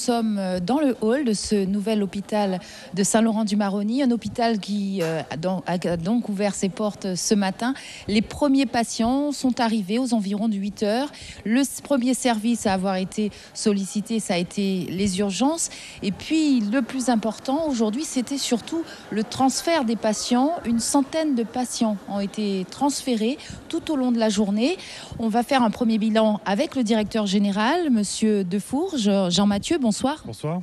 sommes euh, dans le hall de ce nouvel hôpital de Saint-Laurent-du-Maroni, un hôpital qui euh, a donc ouvert ses portes ce matin. Les premiers patients sont arrivés aux environs de 8 heures. Le premier service à avoir été sollicité, ça a été les urgences. Et puis, le plus important aujourd'hui, c'était surtout le transfert des patients. Une centaine de patients ont été transférés tout au long de la journée. On va faire un premier bilan avec le directeur général, monsieur Defourge. Jean-Mathieu, bonsoir. Bonsoir.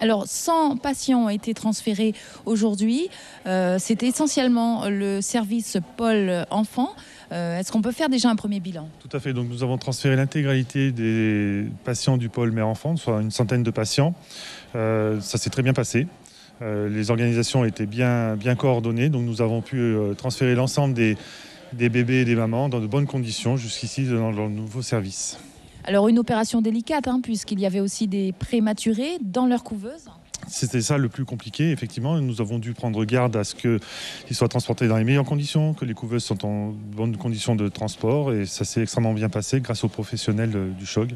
Alors, 100 patients ont été transférés aujourd'hui. Euh, c'était essentiellement le service Paul Enfant. Euh, est-ce qu'on peut faire déjà un premier bilan? Tout à fait. Donc, nous avons transféré l'intégralité des patients du pôle mère-enfant, soit une centaine de patients. Euh, ça s'est très bien passé. les organisations étaient bien, bien coordonnées, donc nous avons pu transférer l'ensemble des, des bébés et des mamans dans de bonnes conditions jusqu'ici dans le nouveau service. Alors une opération délicate, hein, puisqu'il y avait aussi des prématurés dans leur couveuse. C'était ça le plus compliqué, effectivement. Nous avons dû prendre garde à ce qu'ils soient transportés dans les meilleures conditions, que les couveuses sont en bonnes conditions de transport. Et ça s'est extrêmement bien passé grâce aux professionnels euh, du CHOG.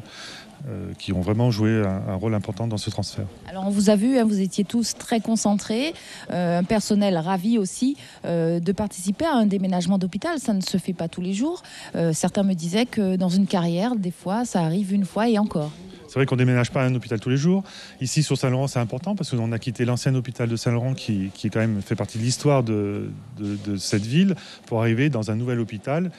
Euh, qui ont vraiment joué un, rôle important dans ce transfert. Alors on vous a vu, hein, vous étiez tous très concentrés, euh, un personnel ravi aussi de participer à un déménagement d'hôpital. Ça ne se fait pas tous les jours. certains me disaient que dans une carrière, des fois, ça arrive une fois et encore. C'est vrai qu'on ne déménage pas un hôpital tous les jours. Ici, sur Saint-Laurent, c'est important parce qu'on a quitté l'ancien hôpital de Saint-Laurent qui, qui, même fait partie de l'histoire de, de, cette ville pour arriver dans un nouvel hôpital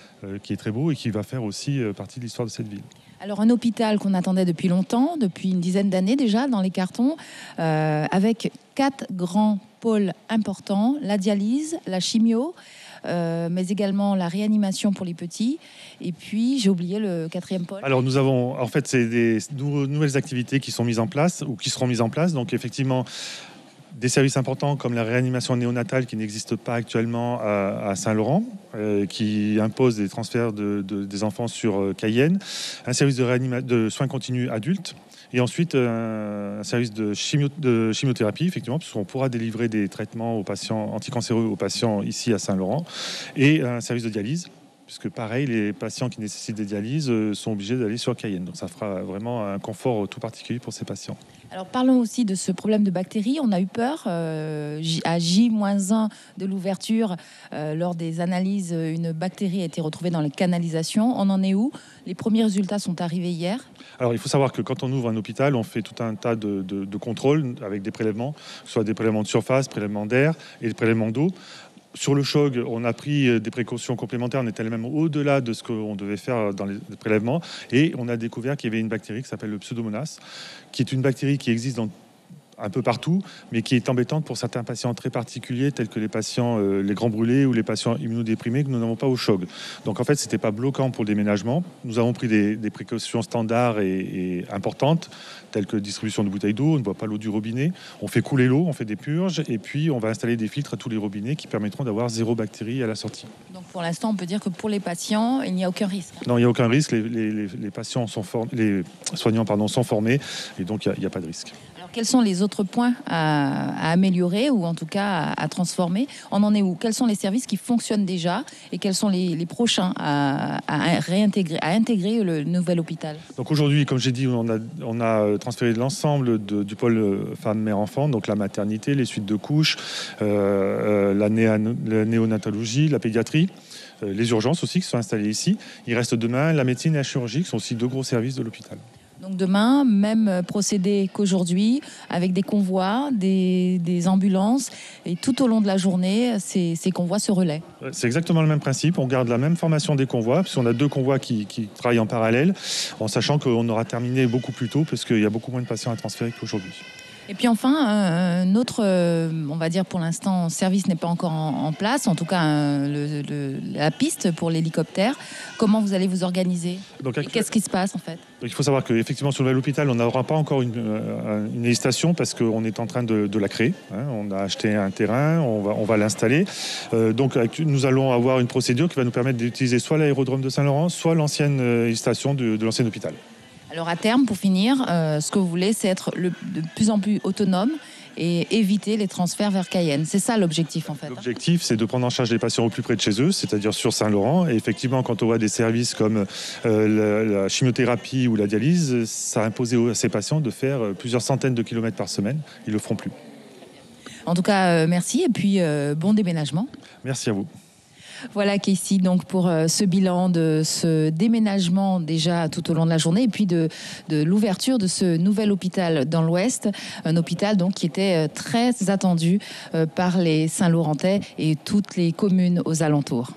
qui est très beau et qui va faire aussi partie de l'histoire de cette ville. Alors un hôpital qu'on attendait depuis longtemps, depuis une dizaine d'années déjà dans les cartons, euh, avec quatre grands pôles importants, la dialyse, la chimio, euh, mais également la réanimation pour les petits. Et puis, j'ai oublié le quatrième pôle. Alors, nous avons, en fait, c'est des nouvelles activités qui sont mises en place ou qui seront mises en place. Donc, effectivement, des services importants comme la réanimation néonatale qui n'existe pas actuellement à, Saint-Laurent, euh, qui impose des transferts de, des enfants sur euh, Cayenne, un service de, soins continus adultes, et ensuite euh, un service de, chimiothérapie, effectivement, puisqu'on pourra délivrer des traitements aux anticancéreux aux patients ici à Saint-Laurent, et un service de dialyse puisque pareil, les patients qui nécessitent des dialyses sont obligés d'aller sur Cayenne. Donc ça fera vraiment un confort tout particulier pour ces patients. Alors parlons aussi de ce problème de bactéries. On a eu peur euh, à J-1 de l'ouverture euh, lors des analyses. Une bactérie a été retrouvée dans les canalisations. On en est où? Les premiers résultats sont arrivés hier. Alors il faut savoir que quand on ouvre un hôpital, on fait tout un tas de, de contrôles avec des prélèvements, soit des prélèvements de surface, prélèvements d'air et des prélèvements d'eau sur le CHOG, on a pris euh, des précautions complémentaires. On était même au-delà de ce qu'on devait faire dans les prélèvements. Et on a découvert qu'il y avait une bactérie qui s'appelle le Pseudomonas, qui est une bactérie qui existe dans un peu partout, mais qui est embêtante pour certains patients très particuliers, tels que les patients, euh, les grands brûlés ou les patients immunodéprimés que nous n'avons pas au CHOG. Donc en fait, ce n'était pas bloquant pour le déménagement. Nous avons pris des, précautions standards et, importantes, telles que distribution de bouteilles d'eau, on ne boit pas l'eau du robinet, on fait couler l'eau, on fait des purges, et puis on va installer des filtres à tous les robinets qui permettront d'avoir zéro bactérie à la sortie. Donc pour l'instant, on peut dire que pour les patients, il n'y a aucun risque Non, il n'y a aucun risque. Les, patients sont formés, les soignants pardon, sont formés, et donc il n'y a, a pas de risque. Quels sont les autres points à, améliorer ou en tout cas à, transformer On en est où Quels sont les services qui fonctionnent déjà et quels sont les, prochains à, réintégrer, à intégrer le nouvel hôpital Donc aujourd'hui, comme j'ai dit, on a, a transféré l'ensemble du pôle euh, femme-mère-enfant, donc la maternité, les suites de couches, euh, euh, la néonatologie, la pédiatrie les urgences aussi qui sont installées ici. Il reste demain la médecine et la chirurgie qui sont aussi deux gros services de l'hôpital. Donc demain, même procédé qu'aujourd'hui, avec des convois, des, ambulances, et tout au long de la journée, ces, convois se relaient. C'est exactement le même principe. On garde la même formation des convois, puisqu'on a deux convois qui, qui travaillent en parallèle, en sachant qu'on aura terminé beaucoup plus tôt, parce qu'il y a beaucoup moins de patients à transférer qu'aujourd'hui. Et puis enfin, notre, euh, on va dire pour l'instant, service n'est pas encore en, place, en tout cas la piste pour l'hélicoptère. Comment vous allez vous organiser Qu'est-ce qui se passe en fait Il faut savoir qu'effectivement sur l'hôpital, on n'aura pas encore une, euh, une parce qu'on est en train de, la créer. Hein. On a acheté un terrain, on va, on va l'installer. Euh, donc nous allons avoir une procédure qui va nous permettre d'utiliser soit l'aérodrome de Saint-Laurent, soit l'ancienne station de l'ancien hôpital. Alors à terme, pour finir, euh, ce que vous voulez, c'est être le, de plus en plus autonome et éviter les transferts vers Cayenne. C'est ça l'objectif en fait. hein. L'objectif, c'est de prendre en charge les patients au plus près de chez eux, c'est-à-dire sur Saint-Laurent. Et effectivement, quand on voit des services comme euh, la, la chimiothérapie ou la dialyse, ça a imposé à ces patients de faire euh, plusieurs centaines de kilomètres par semaine. Ils le feront plus. En tout cas, euh, merci et puis bon déménagement. Merci à vous. Voilà Casey donc pour euh, ce bilan de ce déménagement déjà tout au long de la journée et puis de, de l'ouverture de ce nouvel hôpital dans l'Ouest, un hôpital donc qui était euh, très attendu euh, par les Saint-Laurentais et toutes les communes aux alentours.